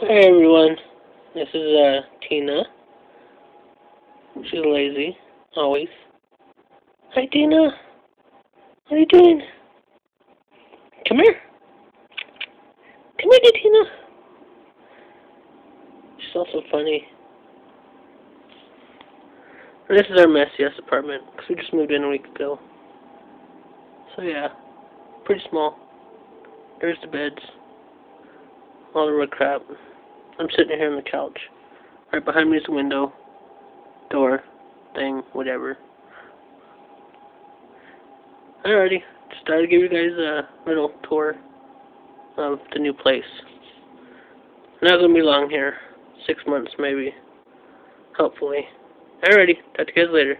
Hey everyone, this is uh Tina. She's lazy, always. Hi Tina, are you doing? Come here. Come here, Tina. She's also funny. And this is our messy ass apartment, because we just moved in a week ago. So yeah, pretty small. There's the beds. All the rug crap. I'm sitting here on the couch. Right behind me is the window, door, thing, whatever. Alrighty, just thought I'd give you guys a little tour of the new place. Not gonna be long here. Six months maybe. Hopefully. Alrighty, talk to you guys later.